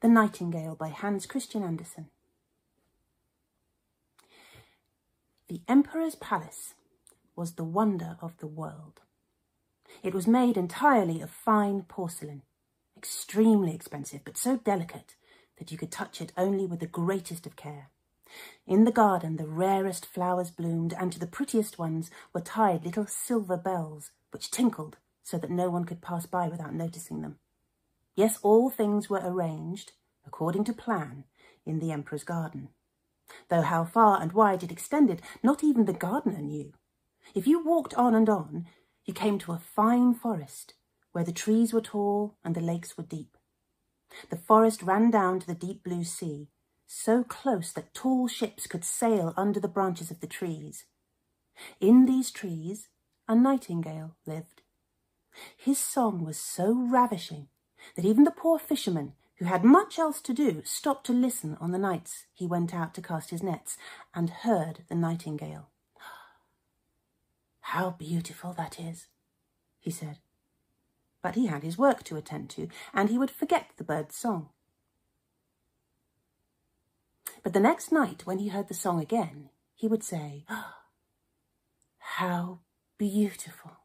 The Nightingale by Hans Christian Andersen. The Emperor's Palace was the wonder of the world. It was made entirely of fine porcelain, extremely expensive, but so delicate that you could touch it only with the greatest of care. In the garden the rarest flowers bloomed, and to the prettiest ones were tied little silver bells, which tinkled so that no one could pass by without noticing them. Yes, all things were arranged, according to plan, in the Emperor's garden. Though how far and wide it extended, not even the gardener knew. If you walked on and on, you came to a fine forest, where the trees were tall and the lakes were deep. The forest ran down to the deep blue sea, so close that tall ships could sail under the branches of the trees. In these trees a nightingale lived. His song was so ravishing that even the poor fisherman, who had much else to do, stopped to listen on the nights he went out to cast his nets and heard the nightingale. How beautiful that is, he said. But he had his work to attend to, and he would forget the bird's song. But the next night, when he heard the song again, he would say, oh, How beautiful!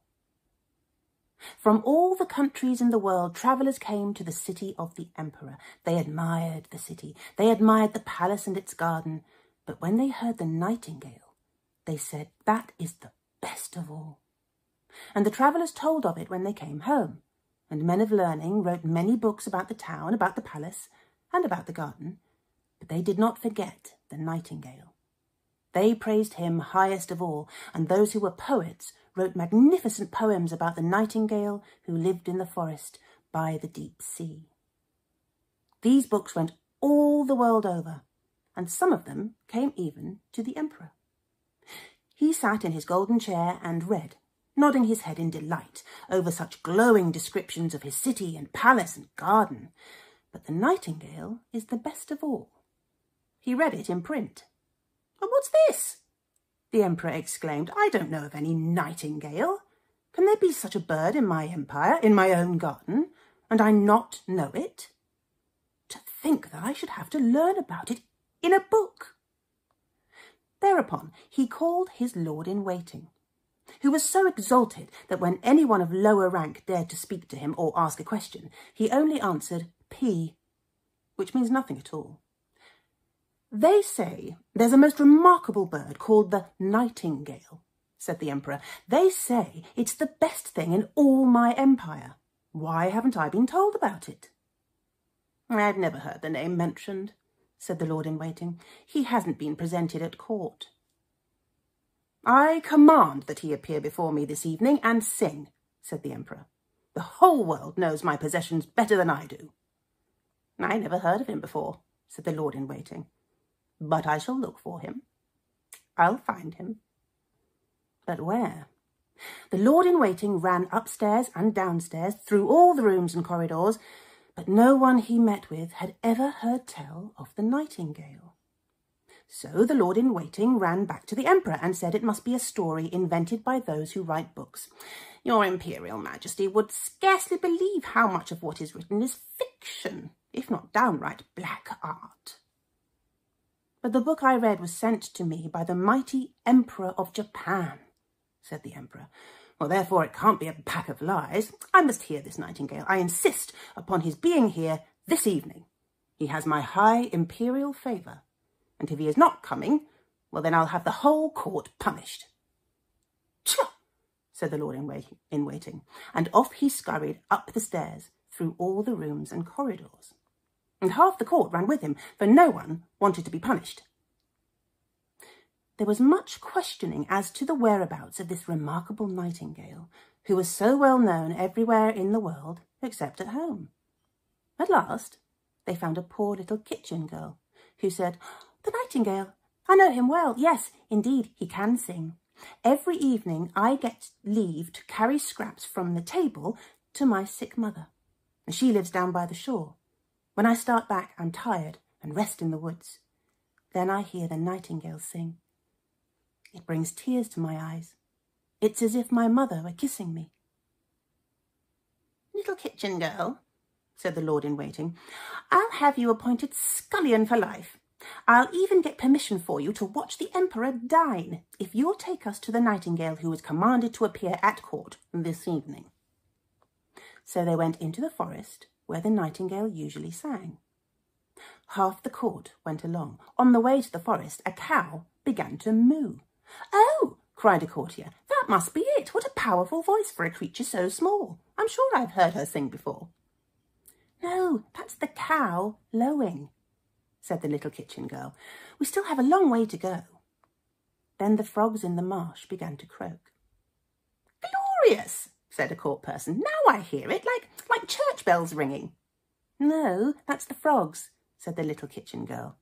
From all the countries in the world, travellers came to the city of the emperor. They admired the city. They admired the palace and its garden. But when they heard the nightingale, they said, That is the best of all. And the travellers told of it when they came home. And men of learning wrote many books about the town, about the palace, and about the garden. But they did not forget the nightingale. They praised him highest of all, and those who were poets wrote magnificent poems about the nightingale who lived in the forest by the deep sea. These books went all the world over, and some of them came even to the emperor. He sat in his golden chair and read, nodding his head in delight over such glowing descriptions of his city and palace and garden. But the nightingale is the best of all. He read it in print. Oh, what's this? The Emperor exclaimed. I don't know of any nightingale. Can there be such a bird in my empire, in my own garden, and I not know it? To think that I should have to learn about it in a book. Thereupon he called his lord-in-waiting, who was so exalted that when any one of lower rank dared to speak to him or ask a question, he only answered P, which means nothing at all. They say there's a most remarkable bird called the nightingale, said the emperor. They say it's the best thing in all my empire. Why haven't I been told about it? I've never heard the name mentioned, said the lord-in-waiting. He hasn't been presented at court. I command that he appear before me this evening and sing, said the emperor. The whole world knows my possessions better than I do. I never heard of him before, said the lord-in-waiting but I shall look for him. I'll find him. But where? The lord-in-waiting ran upstairs and downstairs, through all the rooms and corridors, but no one he met with had ever heard tell of the nightingale. So the lord-in-waiting ran back to the emperor and said it must be a story invented by those who write books. Your imperial majesty would scarcely believe how much of what is written is fiction, if not downright black art. But the book I read was sent to me by the mighty Emperor of Japan, said the Emperor. Well, therefore it can't be a pack of lies. I must hear this nightingale. I insist upon his being here this evening. He has my high imperial favour, and if he is not coming, well, then I'll have the whole court punished. Pshaw! said the lord in, wait in waiting, and off he scurried up the stairs through all the rooms and corridors and half the court ran with him, for no one wanted to be punished. There was much questioning as to the whereabouts of this remarkable nightingale, who was so well known everywhere in the world except at home. At last, they found a poor little kitchen girl, who said, The nightingale, I know him well. Yes, indeed, he can sing. Every evening I get leave to carry scraps from the table to my sick mother, and she lives down by the shore. When I start back, I'm tired and rest in the woods. Then I hear the nightingale sing. It brings tears to my eyes. It's as if my mother were kissing me. Little kitchen girl, said the Lord-in-Waiting. I'll have you appointed scullion for life. I'll even get permission for you to watch the Emperor dine, if you'll take us to the nightingale who is commanded to appear at court this evening. So they went into the forest, where the nightingale usually sang. Half the court went along. On the way to the forest, a cow began to moo. Oh, cried a courtier, that must be it. What a powerful voice for a creature so small. I'm sure I've heard her sing before. No, that's the cow lowing, said the little kitchen girl. We still have a long way to go. Then the frogs in the marsh began to croak. Glorious, said a court person. Now I hear it, like, like church bells ringing. No, that's the frogs, said the little kitchen girl.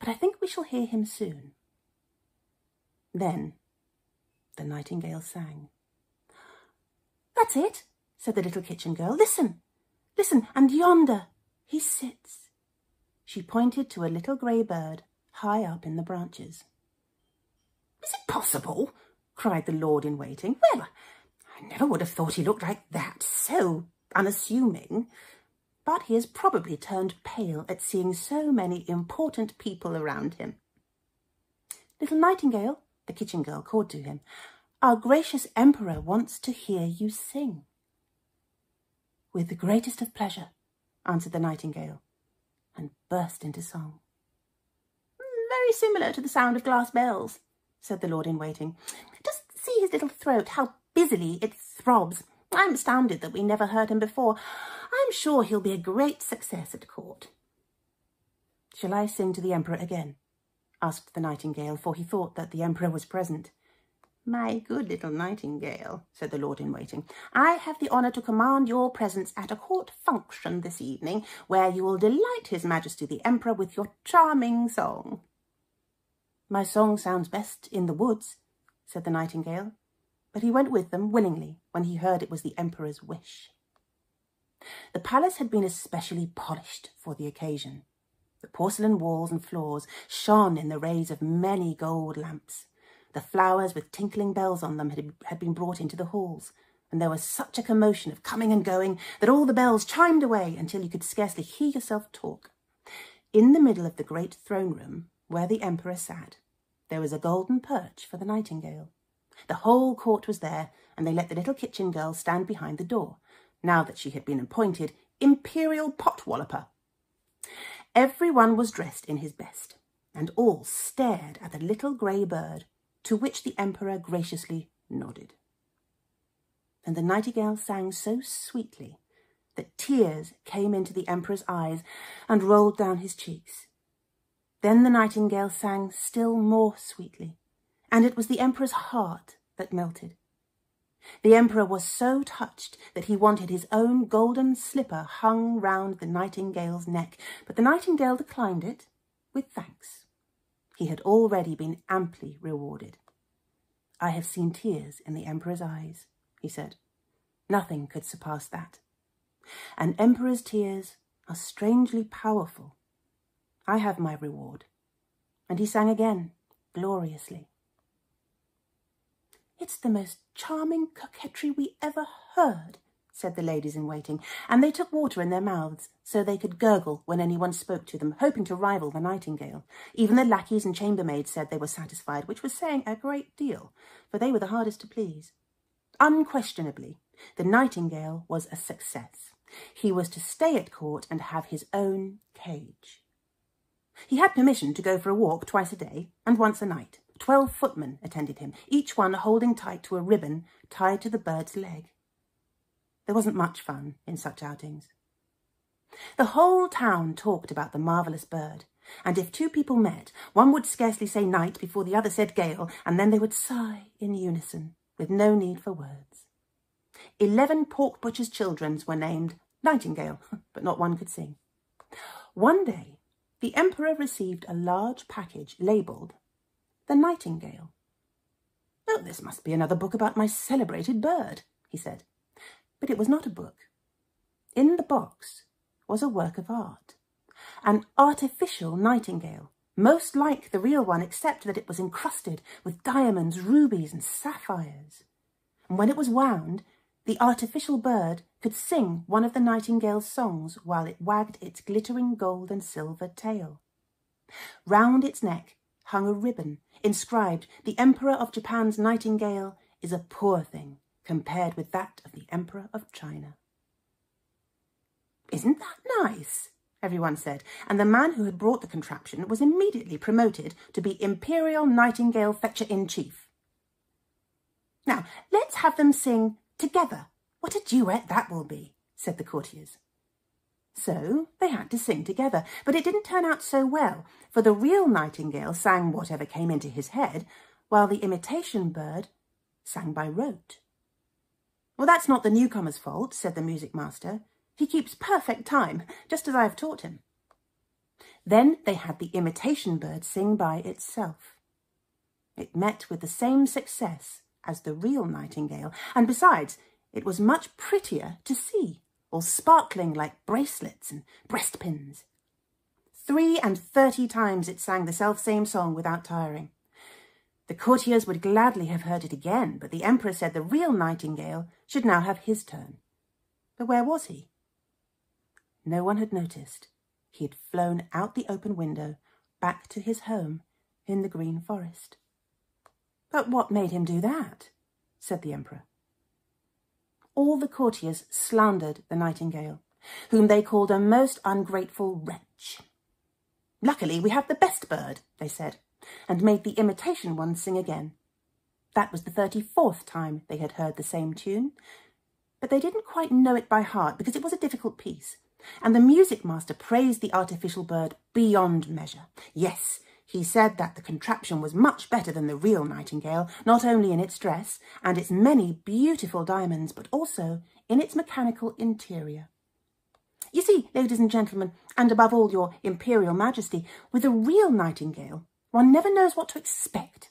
But I think we shall hear him soon. Then the nightingale sang. That's it, said the little kitchen girl. Listen, listen, and yonder he sits. She pointed to a little grey bird high up in the branches. Is it possible? cried the lord-in-waiting. Well, I never would have thought he looked like that, so unassuming. But he has probably turned pale at seeing so many important people around him. Little Nightingale, the kitchen girl called to him, our gracious emperor wants to hear you sing. With the greatest of pleasure, answered the nightingale, and burst into song. Very similar to the sound of glass bells, said the lord-in-waiting. Just see his little throat, how busily it throbs. I'm astounded that we never heard him before. I'm sure he'll be a great success at court. Shall I sing to the emperor again? asked the nightingale, for he thought that the emperor was present. My good little nightingale, said the lord-in-waiting, I have the honour to command your presence at a court function this evening, where you will delight his majesty the emperor with your charming song. My song sounds best in the woods, said the nightingale, but he went with them willingly when he heard it was the emperor's wish. The palace had been especially polished for the occasion. The porcelain walls and floors shone in the rays of many gold lamps. The flowers with tinkling bells on them had, been brought into the halls, and there was such a commotion of coming and going that all the bells chimed away until you could scarcely hear yourself talk. In the middle of the great throne room, where the emperor sat, there was a golden perch for the nightingale. The whole court was there, and they let the little kitchen girl stand behind the door, now that she had been appointed imperial potwalloper. Every one was dressed in his best, and all stared at the little grey bird to which the emperor graciously nodded. And the nightingale sang so sweetly that tears came into the emperor's eyes and rolled down his cheeks. Then the nightingale sang still more sweetly, and it was the emperor's heart that melted. The emperor was so touched that he wanted his own golden slipper hung round the nightingale's neck, but the nightingale declined it with thanks. He had already been amply rewarded. I have seen tears in the emperor's eyes, he said. Nothing could surpass that. An emperor's tears are strangely powerful. I have my reward. And he sang again, gloriously. It's the most charming coquetry we ever heard, said the ladies in waiting, and they took water in their mouths so they could gurgle when anyone spoke to them, hoping to rival the nightingale. Even the lackeys and chambermaids said they were satisfied, which was saying a great deal, for they were the hardest to please. Unquestionably, the nightingale was a success. He was to stay at court and have his own cage. He had permission to go for a walk twice a day and once a night. Twelve footmen attended him, each one holding tight to a ribbon tied to the bird's leg. There wasn't much fun in such outings. The whole town talked about the marvellous bird, and if two people met, one would scarcely say night before the other said gale, and then they would sigh in unison, with no need for words. Eleven pork butcher's children were named Nightingale, but not one could sing. One day, the emperor received a large package labelled The Nightingale. Oh, this must be another book about my celebrated bird, he said but it was not a book. In the box was a work of art, an artificial nightingale, most like the real one except that it was encrusted with diamonds, rubies and sapphires. And when it was wound, the artificial bird could sing one of the nightingale's songs while it wagged its glittering gold and silver tail. Round its neck hung a ribbon inscribed, The Emperor of Japan's nightingale is a poor thing compared with that of the Emperor of China. Isn't that nice? everyone said, and the man who had brought the contraption was immediately promoted to be Imperial Nightingale Fetcher-in-Chief. Now, let's have them sing together. What a duet that will be, said the courtiers. So they had to sing together, but it didn't turn out so well, for the real nightingale sang whatever came into his head, while the imitation bird sang by rote. Well, that's not the newcomer's fault, said the music master. He keeps perfect time, just as I have taught him. Then they had the imitation bird sing by itself. It met with the same success as the real nightingale, and besides, it was much prettier to see, all sparkling like bracelets and breastpins. Three and thirty times it sang the self-same song without tiring. The courtiers would gladly have heard it again, but the emperor said the real nightingale should now have his turn. But where was he? No one had noticed. He had flown out the open window, back to his home in the green forest. But what made him do that? said the emperor. All the courtiers slandered the nightingale, whom they called a most ungrateful wretch. Luckily we have the best bird, they said, and made the imitation one sing again. That was the thirty-fourth time they had heard the same tune, but they didn't quite know it by heart because it was a difficult piece, and the music master praised the artificial bird beyond measure. Yes, he said that the contraption was much better than the real nightingale, not only in its dress and its many beautiful diamonds, but also in its mechanical interior. You see, ladies and gentlemen, and above all your imperial majesty, with a real nightingale, one never knows what to expect.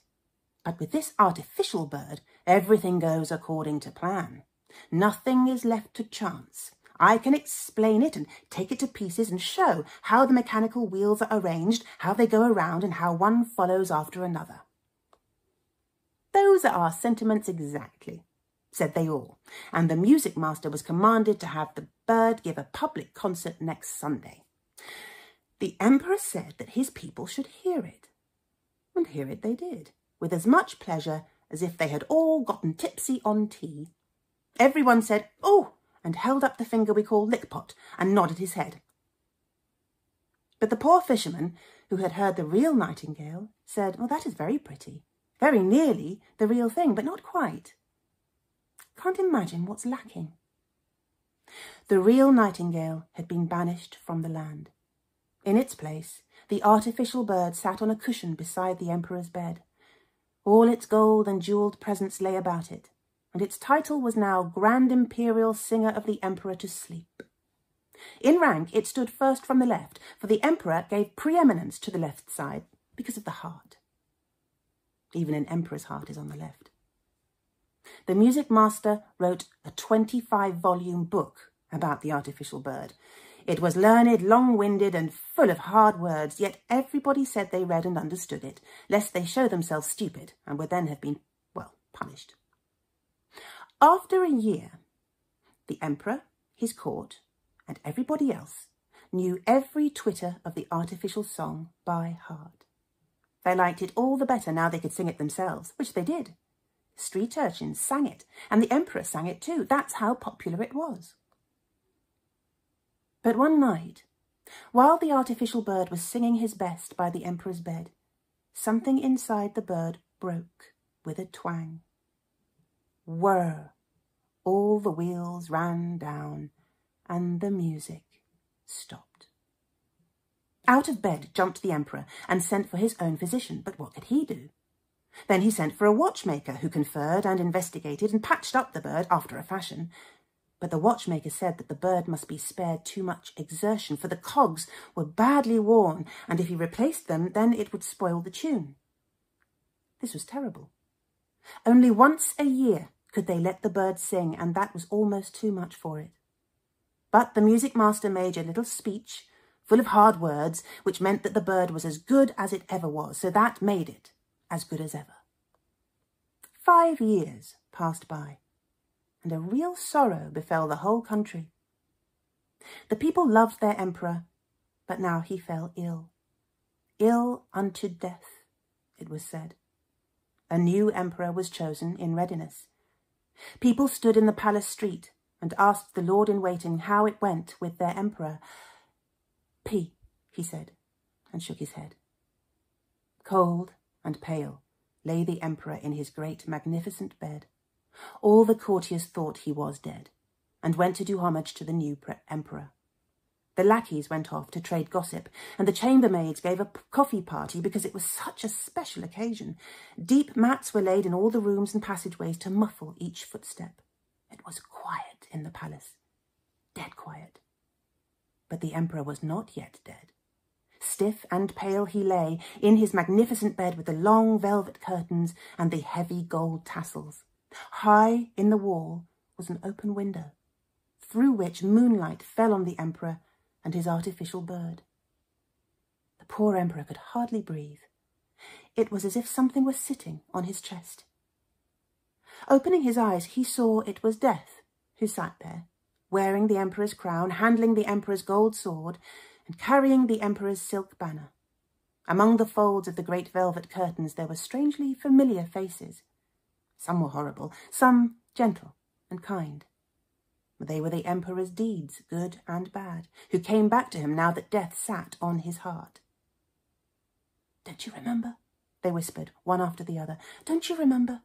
But with this artificial bird, everything goes according to plan. Nothing is left to chance. I can explain it and take it to pieces and show how the mechanical wheels are arranged, how they go around and how one follows after another. Those are our sentiments exactly, said they all, and the music master was commanded to have the bird give a public concert next Sunday. The emperor said that his people should hear it, and hear it they did, with as much pleasure as if they had all gotten tipsy on tea. Everyone said, Oh, and held up the finger we call lickpot and nodded his head. But the poor fisherman, who had heard the real nightingale, said, Well, that is very pretty, very nearly the real thing, but not quite. Can't imagine what's lacking. The real nightingale had been banished from the land. In its place, the artificial bird sat on a cushion beside the emperor's bed. All its gold and jewelled presents lay about it, and its title was now Grand Imperial Singer of the Emperor to Sleep. In rank, it stood first from the left, for the Emperor gave preeminence to the left side because of the heart. Even an emperor's heart is on the left. The music master wrote a 25-volume book about the artificial bird. It was learned, long-winded, and full of hard words, yet everybody said they read and understood it, lest they show themselves stupid, and would then have been, well, punished. After a year, the emperor, his court, and everybody else knew every twitter of the artificial song by heart. They liked it all the better now they could sing it themselves, which they did. Street urchins sang it, and the emperor sang it too. That's how popular it was. But one night, while the artificial bird was singing his best by the emperor's bed, something inside the bird broke with a twang. Whir! All the wheels ran down, and the music stopped. Out of bed jumped the emperor and sent for his own physician, but what could he do? Then he sent for a watchmaker who conferred and investigated and patched up the bird after a fashion. But the watchmaker said that the bird must be spared too much exertion, for the cogs were badly worn, and if he replaced them, then it would spoil the tune. This was terrible. Only once a year could they let the bird sing, and that was almost too much for it. But the music master made a little speech, full of hard words, which meant that the bird was as good as it ever was, so that made it as good as ever. Five years passed by, and a real sorrow befell the whole country. The people loved their emperor, but now he fell ill. Ill unto death, it was said. A new emperor was chosen in readiness. People stood in the palace street and asked the lord-in-waiting how it went with their emperor. P, he said, and shook his head. Cold and pale lay the emperor in his great magnificent bed. All the courtiers thought he was dead, and went to do homage to the new emperor. The lackeys went off to trade gossip, and the chambermaids gave a coffee party because it was such a special occasion. Deep mats were laid in all the rooms and passageways to muffle each footstep. It was quiet in the palace, dead quiet. But the emperor was not yet dead. Stiff and pale he lay in his magnificent bed with the long velvet curtains and the heavy gold tassels. High in the wall was an open window, through which moonlight fell on the emperor and his artificial bird. The poor emperor could hardly breathe. It was as if something were sitting on his chest. Opening his eyes, he saw it was Death who sat there, wearing the emperor's crown, handling the emperor's gold sword, and carrying the emperor's silk banner. Among the folds of the great velvet curtains there were strangely familiar faces. Some were horrible, some gentle and kind. They were the emperor's deeds, good and bad, who came back to him now that death sat on his heart. Don't you remember? They whispered, one after the other. Don't you remember?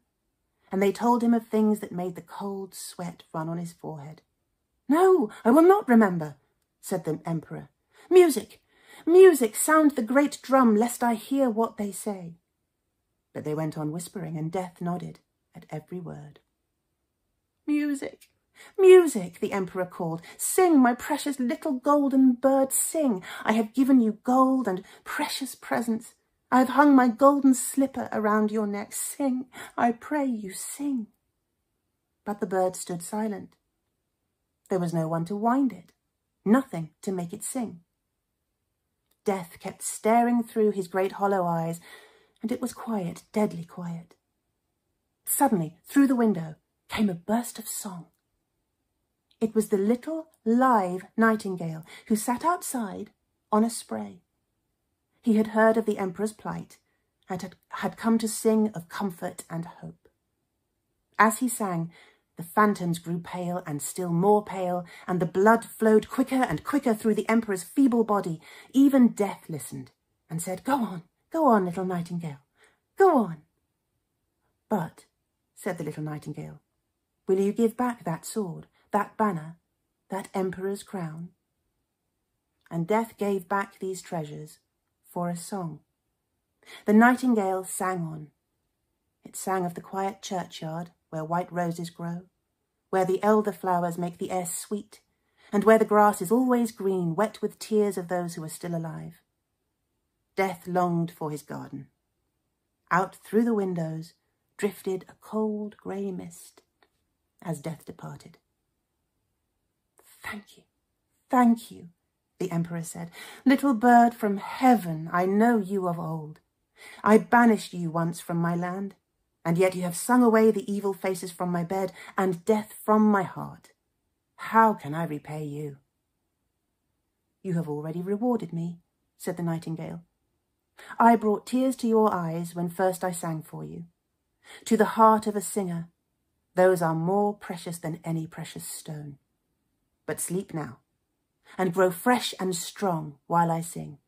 And they told him of things that made the cold sweat run on his forehead. No, I will not remember, said the emperor. Music, music, sound the great drum, lest I hear what they say. But they went on whispering, and death nodded at every word. Music, Music, the emperor called. Sing, my precious little golden bird, sing. I have given you gold and precious presents. I have hung my golden slipper around your neck. Sing, I pray you, sing. But the bird stood silent. There was no one to wind it, nothing to make it sing. Death kept staring through his great hollow eyes, and it was quiet, deadly quiet. Suddenly, through the window, came a burst of song. It was the little live nightingale who sat outside on a spray. He had heard of the emperor's plight and had, had come to sing of comfort and hope. As he sang, the phantoms grew pale and still more pale, and the blood flowed quicker and quicker through the emperor's feeble body. Even death listened and said, Go on, go on, little nightingale, go on. But, said the little nightingale, will you give back that sword that banner, that emperor's crown. And death gave back these treasures for a song. The nightingale sang on. It sang of the quiet churchyard where white roses grow, where the elder flowers make the air sweet, and where the grass is always green, wet with tears of those who are still alive. Death longed for his garden. Out through the windows drifted a cold grey mist as death departed. Thank you, thank you, the emperor said. Little bird from heaven, I know you of old. I banished you once from my land, and yet you have sung away the evil faces from my bed and death from my heart. How can I repay you? You have already rewarded me, said the nightingale. I brought tears to your eyes when first I sang for you. To the heart of a singer, those are more precious than any precious stone but sleep now, and grow fresh and strong while I sing.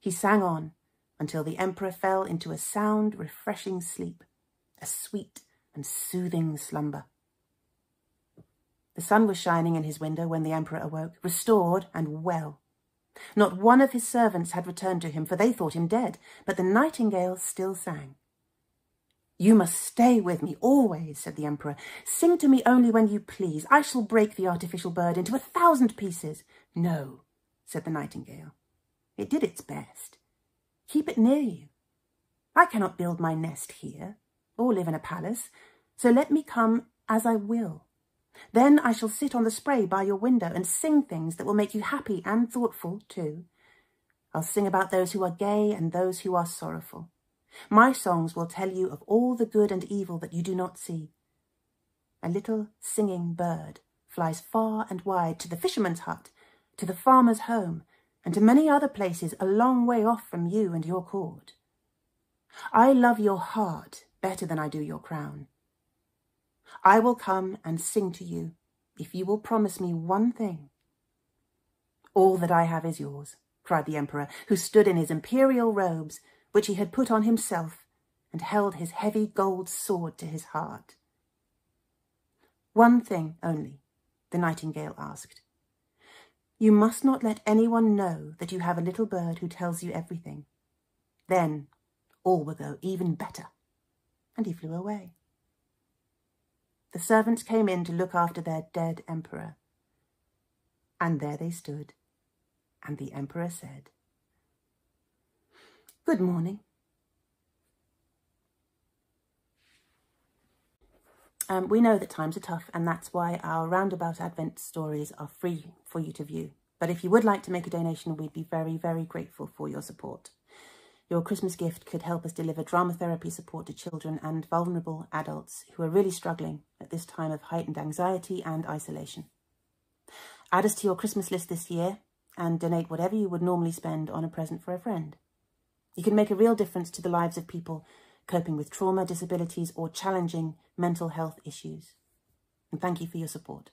He sang on until the emperor fell into a sound, refreshing sleep, a sweet and soothing slumber. The sun was shining in his window when the emperor awoke, restored and well. Not one of his servants had returned to him, for they thought him dead, but the nightingale still sang. You must stay with me always, said the emperor. Sing to me only when you please. I shall break the artificial bird into a thousand pieces. No, said the nightingale. It did its best. Keep it near you. I cannot build my nest here, or live in a palace, so let me come as I will. Then I shall sit on the spray by your window and sing things that will make you happy and thoughtful too. I'll sing about those who are gay and those who are sorrowful. My songs will tell you of all the good and evil that you do not see. a little singing bird flies far and wide to the fisherman's hut, to the farmer's home, and to many other places a long way off from you and your court. I love your heart better than I do your crown. I will come and sing to you if you will promise me one thing. All that I have is yours, cried the emperor, who stood in his imperial robes, which he had put on himself, and held his heavy gold sword to his heart. One thing only, the nightingale asked. You must not let anyone know that you have a little bird who tells you everything. Then all will go even better. And he flew away. The servants came in to look after their dead emperor. And there they stood, and the emperor said, Good morning. Um, we know that times are tough, and that's why our roundabout Advent stories are free for you to view. But if you would like to make a donation, we'd be very, very grateful for your support. Your Christmas gift could help us deliver drama therapy support to children and vulnerable adults who are really struggling at this time of heightened anxiety and isolation. Add us to your Christmas list this year and donate whatever you would normally spend on a present for a friend. You can make a real difference to the lives of people coping with trauma, disabilities or challenging mental health issues. And thank you for your support.